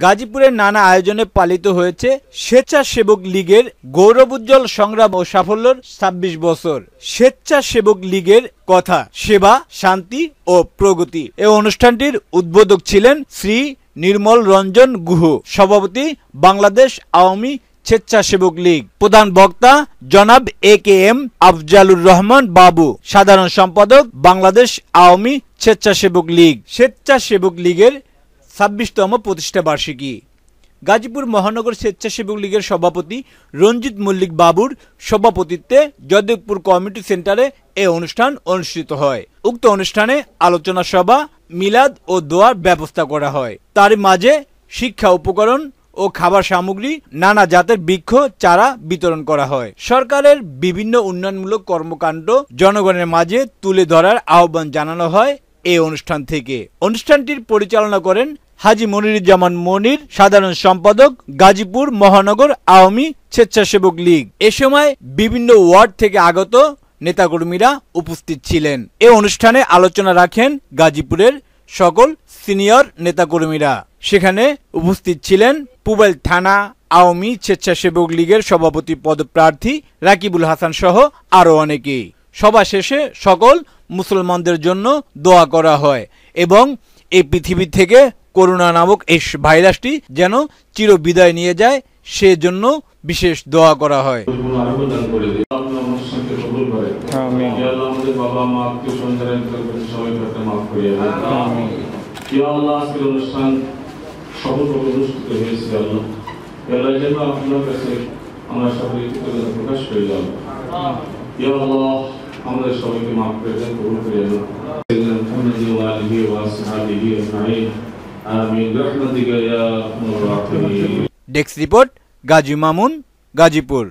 গাজীপুরের নানা আয়োজনে পালিত হয়েছে স্বেচ্ছাসেবক লীগের গৌরবোজ্জ্বল সংগ্রাম ও সাফল্যর ছাব্বিশ বছর। স্বেচ্ছাসেবক লীগের কথা, সেবা, শান্তি ও প্রগতি। এ অনুষ্ঠানটির উদ্বোধক ছিলেন শ্রী নির্মল রঞ্জন গুহ, সভাপতি বাংলাদেশ আওয়ামী স্বেচ্ছাসেবক লীগ। প্রধান বক্তা জনাব A K M Afzalur Rahman Babu, সাধারণ সম্পাদক বাংলাদেশ আওয়ামী স্বেচ্ছাসেবক লীগ। স্বেচ্ছাসেবক লীগের ছাব্বিশতম প্রতিষ্ঠা বার্ষিকী। গাজীপুর মহানগর স্বেচ্ছাসেবক লীগের সভাপতি রঞ্জিত মল্লিক বাবুর সভাপতিত্বে যদবপুর কমিউনিটি সেন্টারে এ অনুষ্ঠান অনুষ্ঠিত হয়। উক্ত অনুষ্ঠানে আলোচনা সভা, মিলাদ ও দোয়ার ব্যবস্থা করা হয়। তার মাঝে শিক্ষা উপকরণ ও খাবার সামগ্রী, নানা জাতের বৃক্ষ, চারা বিতরণ করা হয়। সরকারের বিভিন্ন উন্নয়নমূলক কর্মকাণ্ড জনগণের মাঝে তুলে ধরার আহ্বান জানানো হয়। এই অনুষ্ঠান থেকে। অনুষ্ঠানটির পরিচালনা করেন হাজি মনিরুজ্জামান মনির, সাধারণ সম্পাদক, গাজীপুর মহানগর আওয়ামী স্বেচ্ছাসেবক লীগ। এ সময় বিভিন্ন ওয়ার্ড থেকে আগত নেতাকর্মীরা উপস্থিত ছিলেন। এ অনুষ্ঠানে আলোচনা রাখেন গাজীপুরের সকল সিনিয়র নেতাকর্মীরা। সেখানে উপস্থিত ছিলেন পুবেল থানা আওয়ামী স্বেচ্ছাসেবক লীগের সভাপতি পদপ্রার্থী রাকিবুল হাসান সহ আরও অনেকেই। সভা শেষে সকল মুসলমানদের জন্য দোয়া করা হয় এবং এই পৃথিবী থেকে করোনা নামক এই ভাইরাসটি যেন চির বিদায় নিয়ে যায় সেজন্য বিশেষ দোয়া করা হয়। অনুষ্ঠান সফলভাবে অনুষ্ঠিত হয়েছে আল্লাহ। আপনার কাছে আমরা সকলে প্রকাশ করি ইয়া ইয়া আল্লাহ আমাদের সবাইকে মাফ করে দেন কবুল করিয়ে দেন سيدنا محمد وآله وأصحابه أجمعين آمين برحمتك يا أرحم الراحمين ডেস্ক রিপোর্ট গাজী মামুন গাজীপুর